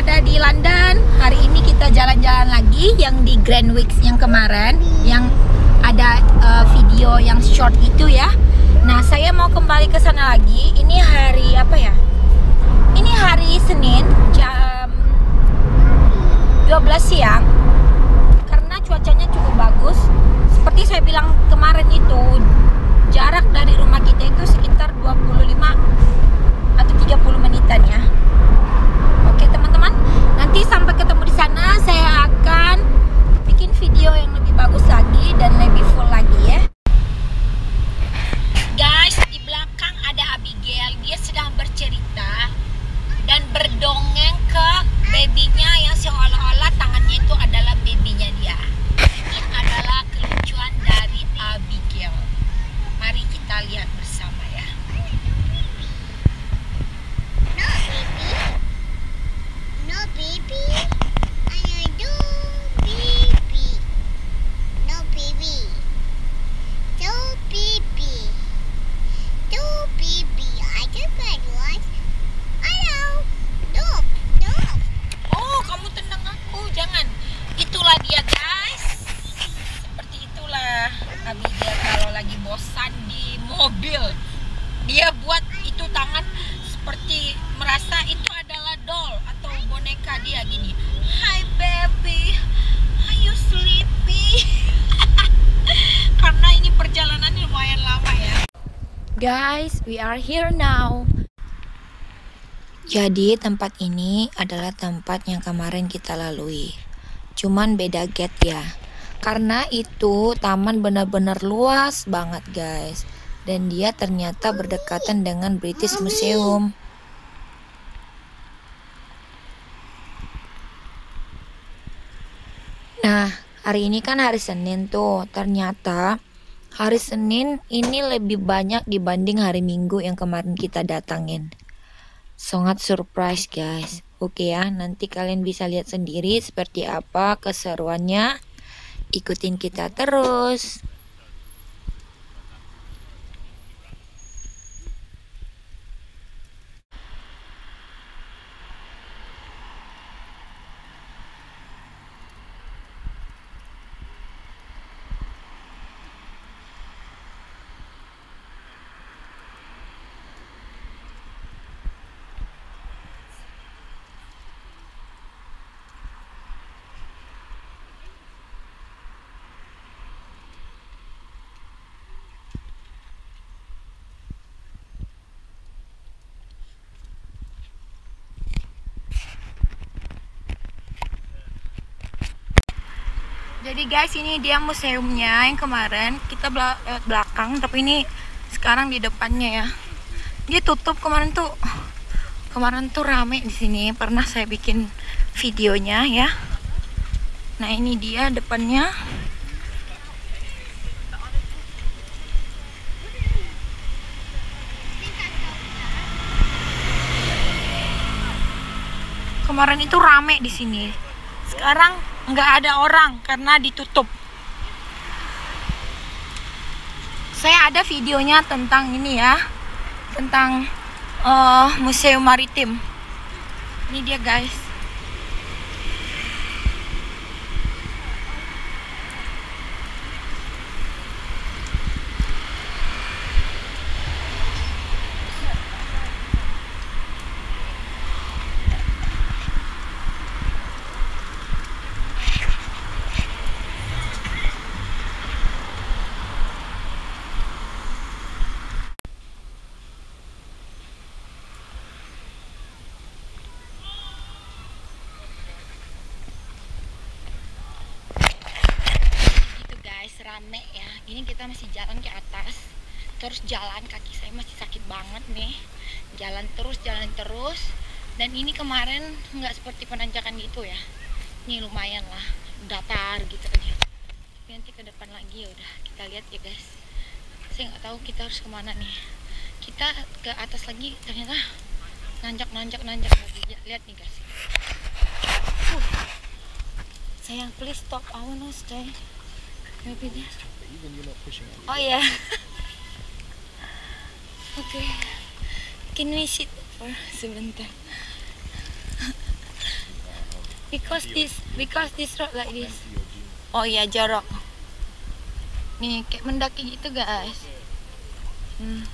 ada di London. Hari ini kita jalan-jalan lagi yang di Greenwich yang kemarin, yang ada uh, video yang short itu ya. Nah, saya mau kembali ke sana lagi. Ini hari apa ya? Ini hari Senin jam 12 siang. Karena cuacanya cukup bagus. Seperti saya bilang kemarin itu, jarak dari rumah kita itu sekitar 25 atau 30 menitan ya. Nanti sampai ketemu di sana saya akan bikin video yang lebih bagus lagi dan lebih full lagi ya. Guys, di belakang ada Abigail. Dia sedang bercerita dan berdongeng ke babynya yang seolah-olah tangannya itu adalah babynya dia. Ini adalah kelucuan dari Abigail. Mari kita lihat bersama ya. No, baby. I do, baby. No, baby. No, baby. No, baby. I just got one. Hello. No, no. Oh, kamu tenang aku, jangan. Itulah dia, guys. Seperti itulah Abigail kalau lagi bosan mobil. Dia buat itu tangan seperti merasa itu adalah doll atau boneka dia gini. Hi baby, are you sleepy? Karena ini perjalanan lumayan lama ya. Guys, we are here now. Jadi tempat ini adalah tempat yang kemarin kita lalui. Cuman beda gate ya. Karena itu taman benar-benar luas banget guys. Dan dia ternyata berdekatan dengan British Museum. Nah, hari ini kan hari Senin tuh. Ternyata hari Senin ini lebih banyak dibanding hari Minggu yang kemarin kita datangin. Sangat surprise guys. Oke ya, nanti kalian bisa lihat sendiri seperti apa keseruannya. Ikutin kita terus. Jadi guys, ini dia museumnya yang kemarin kita lewat belakang, tapi ini sekarang di depannya ya. Dia tutup kemarin tuh. Kemarin tuh rame di sini. Pernah saya bikin videonya ya. Nah, ini dia depannya. Kemarin itu rame di sini. Sekarang nggak ada orang karena ditutup. Saya ada videonya tentang ini ya, tentang eh, museum maritim. Ini dia guys. Itu rame ya. Ini kita masih jalan ke atas. Terus jalan kaki saya masih sakit banget nih. Jalan terus, jalan terus. Dan ini kemarin nggak seperti penanjakan gitu ya. Ini lumayan lah, datar gitu aja. Tapi nanti ke depan lagi ya udah kita lihat ya guys. Saya nggak tahu kita harus ke mana nih. Kita ke atas lagi ternyata nanjak nanjak nanjak lagi. Lihat nih guys. Uh. Sayang, please stop. I wanna stay. Even you're not pushing. Oh yeah. okay. Can we sit for sebentar? Because this because this road like this. Oh iya jorok. Nih kayak mendaki gitu guys. Hmm.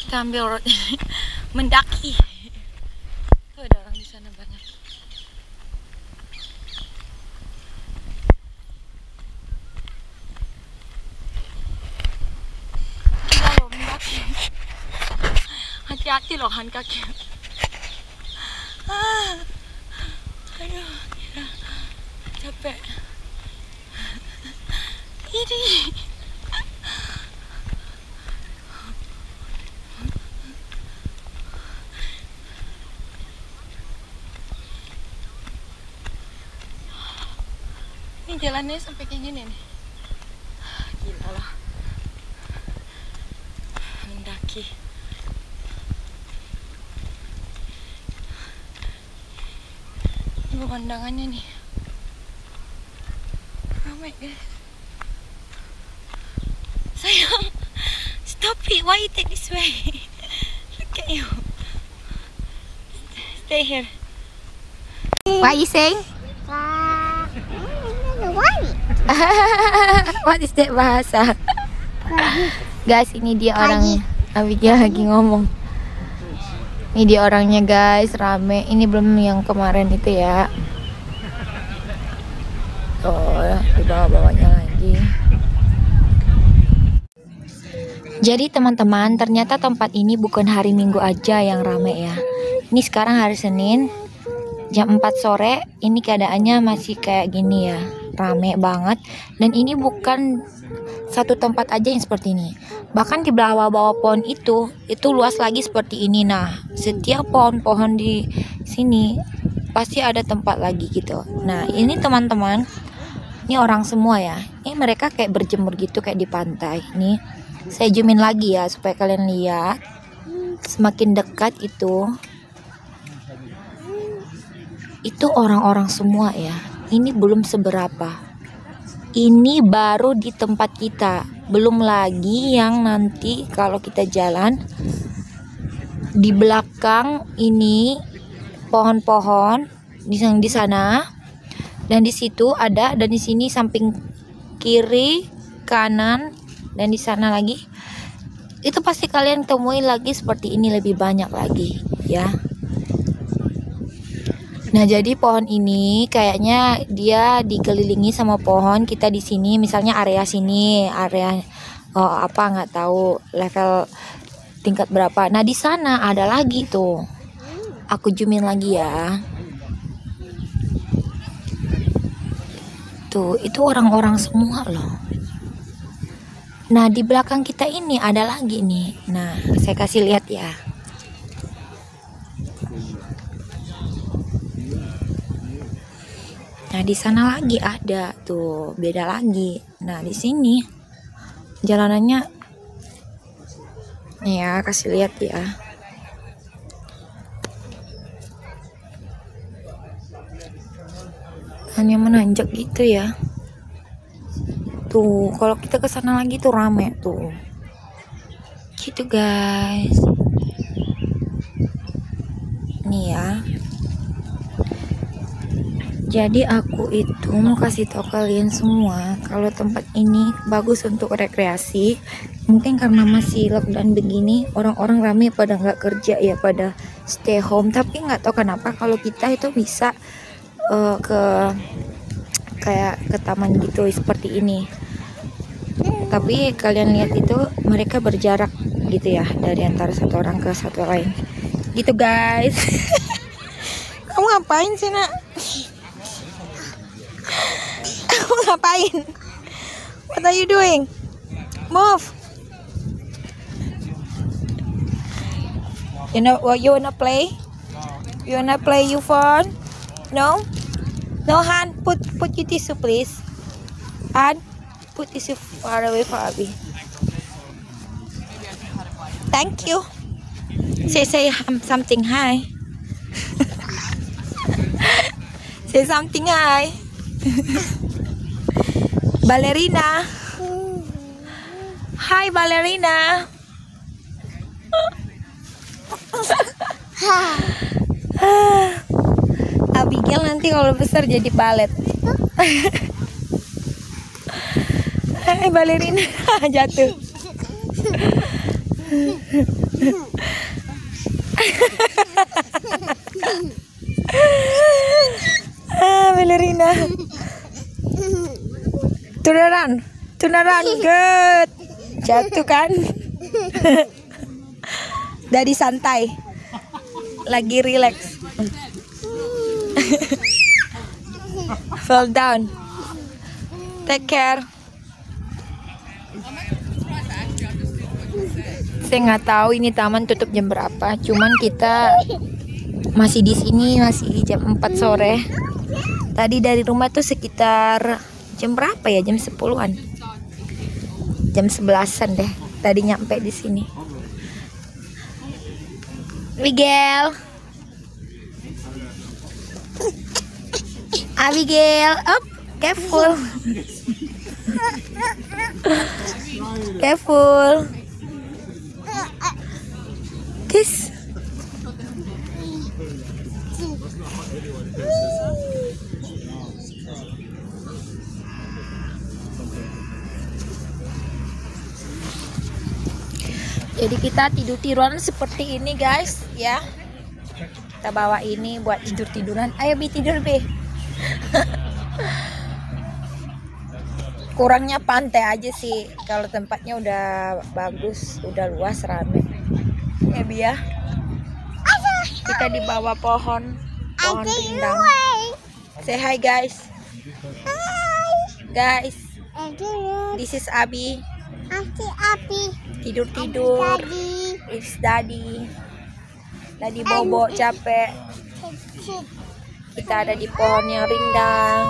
Kita ambil road mendaki. Tuh ada orang di sana banyak. Gila loh, mendaki. Hati-hati loh han kaki. Ah, aduh, gila. capek. Ini. Ini jalannya sampai kayak gini nih. Gila lah. Mendaki. Pemandangannya nih. Ramai guys. Sayang, stop it. Why you take this way? Look at you. Stay here. What you saying? What is that bahasa? Guys, ini dia orangnya. Abigail lagi ngomong. Ini dia orangnya guys, rame. Ini belum yang kemarin itu ya. Tuh, di bawah-bawahnya lagi. Jadi teman-teman, ternyata tempat ini bukan hari Minggu aja yang rame ya. Ini sekarang hari Senin, jam 4 sore. Ini keadaannya masih kayak gini ya, rame banget. Dan ini bukan satu tempat aja yang seperti ini. Bahkan di bawah-bawah pohon itu, itu luas lagi seperti ini. Nah, setiap pohon-pohon di sini pasti ada tempat lagi gitu. Nah, ini teman-teman, ini orang semua ya. Ini mereka kayak berjemur gitu kayak di pantai. Nih, saya zoomin lagi ya supaya kalian lihat. Semakin dekat itu itu orang-orang semua ya. Ini belum seberapa ini baru di tempat kita. Belum lagi yang nanti kalau kita jalan di belakang ini pohon-pohon di di sana. Dan di situ ada dan di sini samping kiri kanan dan di sana lagi. Itu pasti kalian temui lagi seperti ini lebih banyak lagi ya Nah, jadi pohon ini kayaknya dia dikelilingi sama pohon. Kita di sini misalnya area sini, area oh, apa nggak tahu level tingkat berapa. Nah, di sana ada lagi tuh. Aku zoomin lagi ya. Tuh, itu orang-orang semua loh. Nah, di belakang kita ini ada lagi nih. Nah, saya kasih lihat ya. Nah, di sana lagi ada tuh, beda lagi. Nah, di sini jalanannya nih ya, kasih lihat ya. Hanya menanjak gitu ya. Tuh, kalau kita ke sana lagi tuh rame tuh. Gitu, guys. Nih ya. Jadi aku itu mau kasih tahu kalian semua kalau tempat ini bagus untuk rekreasi. Mungkin karena masih lockdown begini, orang-orang rame pada nggak kerja ya, pada stay home. Tapi nggak tahu kenapa kalau kita itu bisa eh, ke kayak ke taman gitu seperti ini. Tapi kalian lihat itu mereka berjarak gitu ya dari antara satu orang ke satu lain. Gitu guys. Kamu ngapain sih nak? Ngapain? What are you doing? Move. You know what you wanna play? You wanna play your phone? No? No, Han. Put put your tissue, please. Han, put tissue far away for Abby. Thank you. Say say um, something hi. say something hi. Ballerina. Hi, ballerina. Abigail nanti kalau besar jadi balet. Eh, balerina jatuh. ah, balerina. Tunaran, tunaran, good. Jatuh kan? Dari santai. Lagi relax. Fall down. Take care. Saya nggak tahu ini taman tutup jam berapa. Cuman kita masih di sini masih jam 4 sore. Tadi dari rumah tuh sekitar jam berapa ya? Jam 10-an. Jam 11-an deh. Tadi nyampe di sini. Miguel. Abigail, up, careful. careful. Kiss. Jadi kita tidur tiduran seperti ini guys, ya. Kita bawa ini buat tidur tiduran. Ayo bi tidur bi. Kurangnya pantai aja sih. Kalau tempatnya udah bagus, udah luas rame. Ya bi ya. Kita di bawah pohon, pohon pindang. Say hi guys. Guys, this is Abi. Auntie Abi. Tidur tidur. It's daddy. Daddy bobo capek. Kita ada di pohon yang rindang.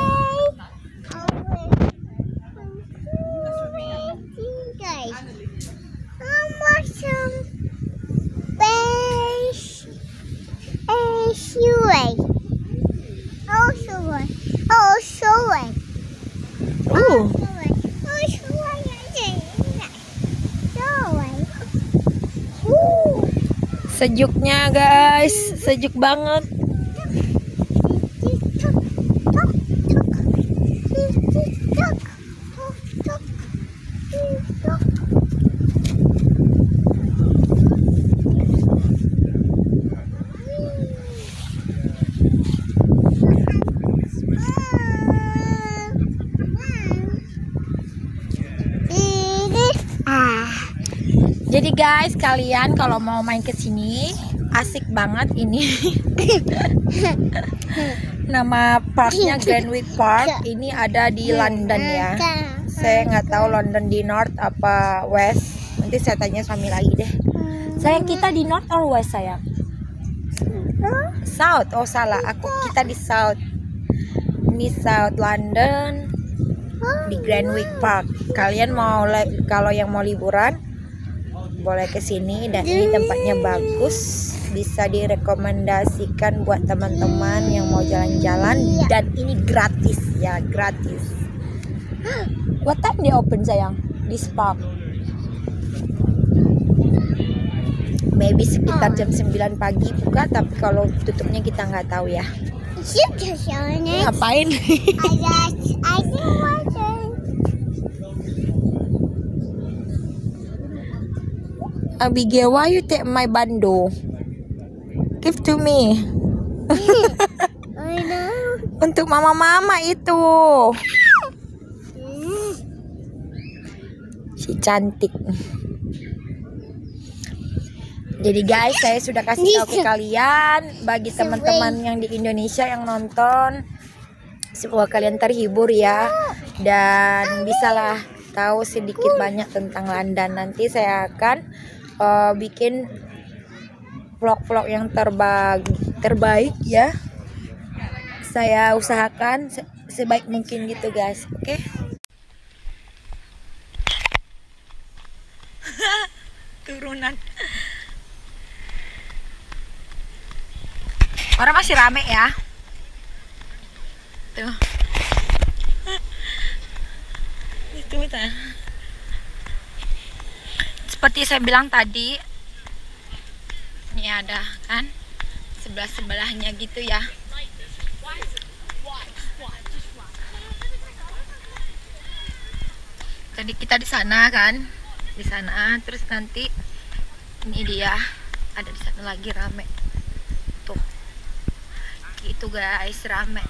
Also sejuknya guys, sejuk banget. Guys, kalian kalau mau main ke sini asik banget ini. Nama parknya Greenwich Park. Ini ada di London ya. Saya nggak tahu London di North apa West. Nanti saya tanya suami lagi deh. Sayang kita di North or West sayang? South. Oh salah, aku kita di South. Ini South London di Greenwich Park. Kalian mau kalau yang mau liburan boleh ke sini dan ini tempatnya bagus. Bisa direkomendasikan buat teman-teman yang mau jalan-jalan dan ini gratis ya, gratis. What time they open sayang? This park? Maybe sekitar jam 9 pagi buka tapi kalau tutupnya kita nggak tahu ya. Ngapain? I just, I think water. Abigail, why you take my bando? Give to me. I know. Untuk mama-mama itu. Si cantik. Jadi guys, saya sudah kasih tahu ke kalian bagi teman-teman yang di Indonesia yang nonton semoga kalian terhibur ya dan bisalah tahu sedikit banyak tentang London. Nanti saya akan eh, bikin vlog-vlog yang terbaik terbaik ya. Saya usahakan se- sebaik mungkin gitu guys. Oke. Turunan. Orang masih rame ya. Tuh. Itu itu. Seperti saya bilang tadi, ini ada kan sebelah sebelahnya gitu ya. Tadi kita di sana kan di sana. Terus nanti ini dia ada di sana lagi rame. Tuh. Gitu guys rame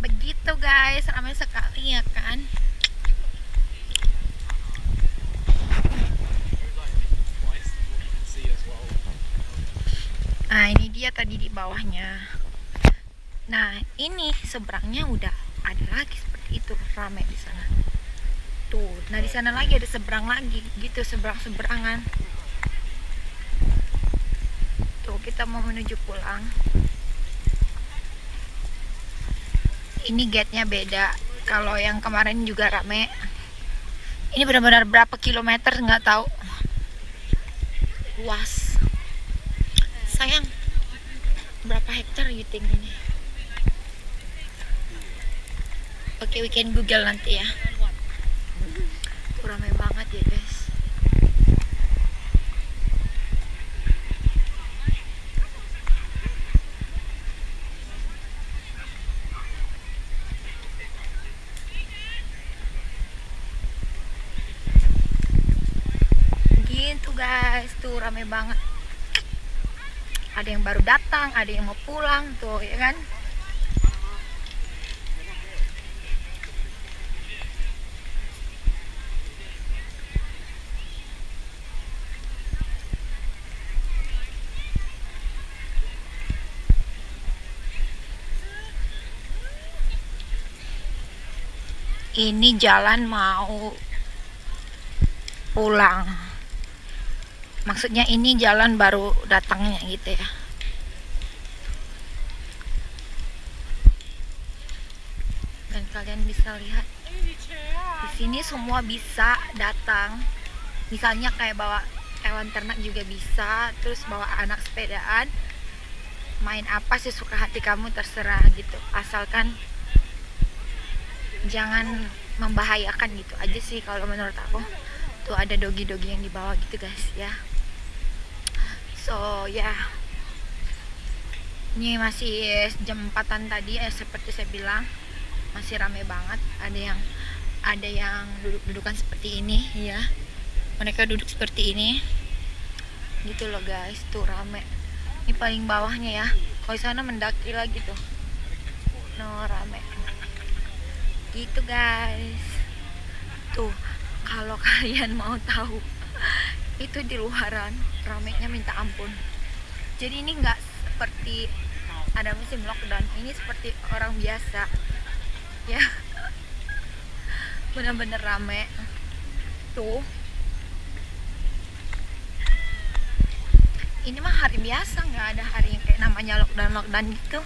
begitu guys ramai sekali ya kan nah ini dia tadi di bawahnya. Nah ini seberangnya udah ada lagi seperti itu ramai di sana. Tuh nah di sana lagi ada seberang lagi gitu seberang seberangan tuh kita mau menuju pulang. Ini gate-nya beda kalau yang kemarin juga rame. Ini benar-benar berapa kilometer nggak tahu. Luas. Sayang berapa hektar you think ini oke we can google nanti ya. Rame banget ya guys. Gitu guys. Tuh rame banget ada yang baru datang ada yang mau pulang tuh ya kan? Ini jalan mau pulang maksudnya ini jalan baru datangnya gitu ya? Dan kalian bisa lihat di sini semua bisa datang. Misalnya kayak bawa hewan ternak juga bisa terus bawa anak sepedaan. Main apa sih suka hati kamu terserah gitu. Asalkan jangan membahayakan gitu aja sih kalau menurut aku. Tuh ada dogi-dogi yang dibawa gitu guys ya so ya. Yeah. ini masih 4 tadi ya seperti saya bilang. Masih rame banget. Ada yang ada yang duduk-dudukan seperti ini ya. Mereka duduk seperti ini. Gitu loh guys. Tuh rame. Ini paling bawahnya ya. Kalau sana mendaki lagi tuh. No rame. Gitu guys. Tuh kalau kalian mau tahu itu di luaran ramenya minta ampun. Jadi ini nggak seperti ada musim lockdown ini seperti orang biasa. Ya. Bener-bener rame. Tuh. Ini mah hari biasa nggak ada hari yang kayak namanya lockdown lockdown gitu.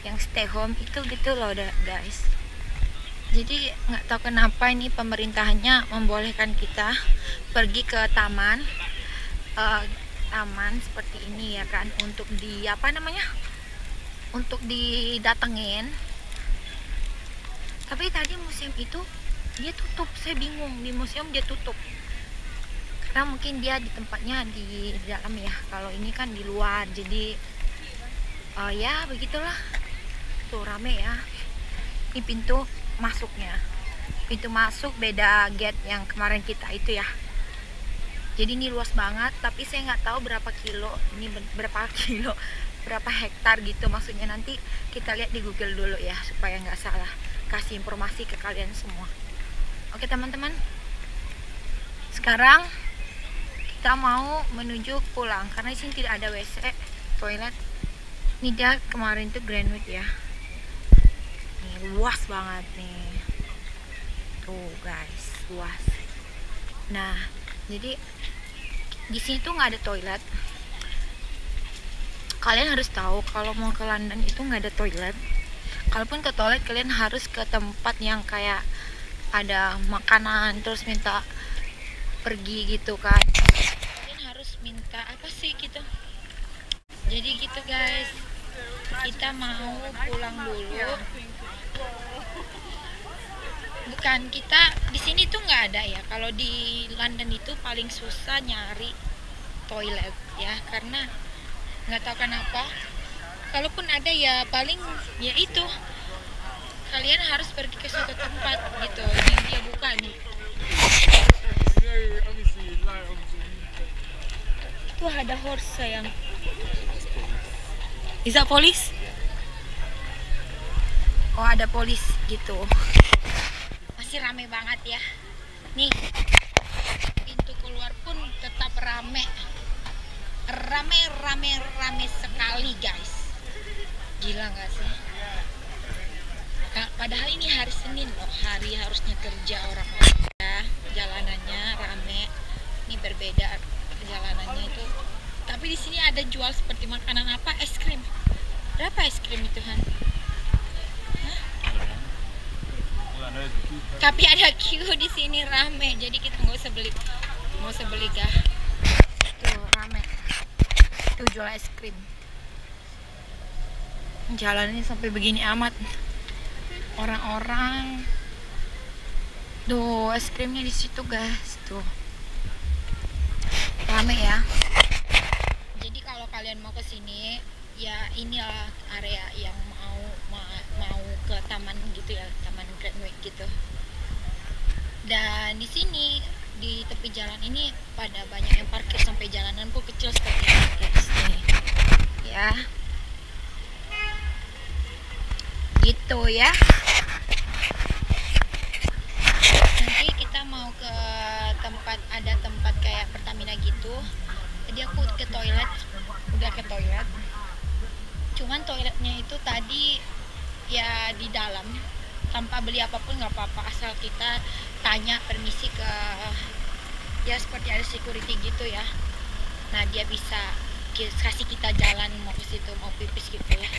Yang stay home itu gitu loh guys jadi nggak tahu kenapa ini pemerintahnya membolehkan kita pergi ke taman uh, taman seperti ini ya kan untuk di apa namanya untuk didatengin. Tapi tadi museum itu dia tutup. Saya bingung di museum dia tutup. Karena mungkin dia di tempatnya di, dalam ya. Kalau ini kan di luar jadi uh, ya begitulah. Tuh rame ya. Ini pintu masuknya. Pintu masuk beda gate yang kemarin kita itu ya. Jadi ini luas banget tapi saya nggak tahu berapa kilo. Ini berapa kilo berapa hektar gitu. Maksudnya nanti kita lihat di Google dulu ya supaya nggak salah. Kasih informasi ke kalian semua. Oke teman-teman. Sekarang kita mau menuju pulang karena di sini tidak ada WC toilet. Ini dia kemarin tuh Greenwich ya nih luas banget nih. Tuh guys luas. Nah jadi di sini tuh nggak ada toilet. Kalian harus tahu kalau mau ke London itu nggak ada toilet. Kalaupun ke toilet kalian harus ke tempat yang kayak ada makanan terus minta pergi gitu kan. Kalian harus minta apa sih gitu? Jadi gitu guys kita mau pulang dulu. Bukan kita di sini tuh nggak ada ya. Kalau di London itu paling susah nyari toilet ya karena nggak tahu kenapa. Kalaupun ada ya paling ya itu. Kalian harus pergi ke suatu tempat gitu yang dia buka nih. Itu ada horse sayang bisa polis oh ada polis gitu. Masih rame banget ya. Nih pintu keluar pun tetap rame. Rame rame rame sekali guys. Gila nggak sih? Nah, padahal ini hari Senin loh. Hari harusnya kerja orang-orang ya. Jalanannya rame. Ini berbeda. Jalanannya itu tapi di sini ada jual seperti makanan apa? Es krim. Berapa es krim itu Han? Tapi ada queue di sini rame. Jadi kita nggak usah beli nggak usah beli gah tuh rame. Tuh jual es krim. Jalannya sampai begini amat. Orang-orang. Tuh es krimnya di situ guys. Tuh. Rame ya kalian mau ke sini ya inilah area yang mau ma- mau ke taman gitu ya taman Greenwich gitu. Dan di sini di tepi jalan ini pada banyak yang parkir sampai jalanan pun kecil seperti ini guys. Nih. Ya. Gitu ya. Nanti kita mau ke tempat ada tempat kayak Pertamina gitu tadi aku ke toilet udah ke toilet. Cuman toiletnya itu tadi ya di dalam. Tanpa beli apa pun nggak apa-apa. Asal kita tanya permisi ke ya seperti ada security gitu ya. Nah dia bisa kasih kita jalan mau ke situ mau pipis gitu ya.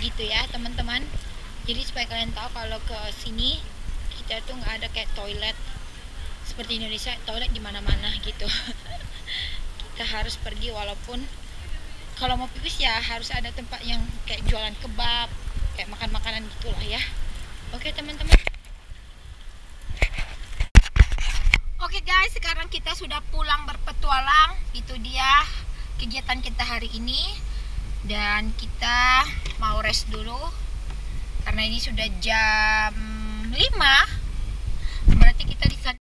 Gitu ya teman-teman. Jadi supaya kalian tahu kalau ke sini kita tuh nggak ada kayak toilet. Seperti Indonesia toilet di mana-mana gitu kita harus pergi walaupun kalau mau pipis ya harus ada tempat yang kayak jualan kebab kayak makan makanan gitulah ya. Oke teman-teman. Oke guys sekarang kita sudah pulang berpetualang. Itu dia kegiatan kita hari ini. Dan kita mau rest dulu. Karena ini sudah jam 5 berarti kita di